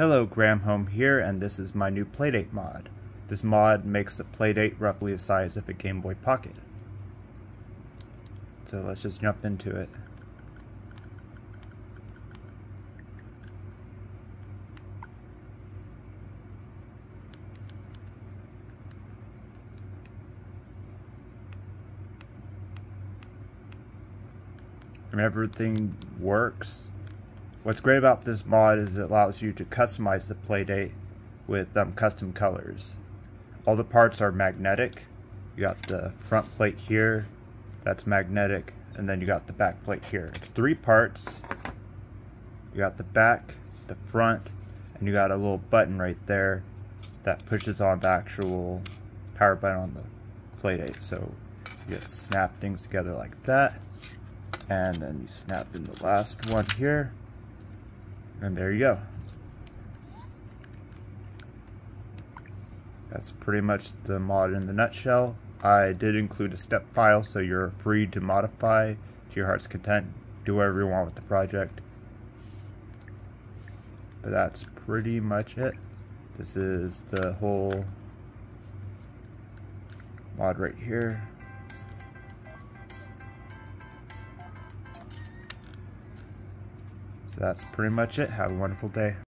Hello, Graham Home here, and this is my new Playdate mod. This mod makes the Playdate roughly the size of a Game Boy Pocket. So let's just jump into it. And everything works What's great about this mod is it allows you to customize the playdate with um, custom colors. All the parts are magnetic. You got the front plate here, that's magnetic, and then you got the back plate here. It's three parts. You got the back, the front, and you got a little button right there that pushes on the actual power button on the playdate. So you just snap things together like that. And then you snap in the last one here and there you go. That's pretty much the mod in the nutshell. I did include a step file so you're free to modify to your heart's content. Do whatever you want with the project. But that's pretty much it. This is the whole mod right here. So that's pretty much it. Have a wonderful day.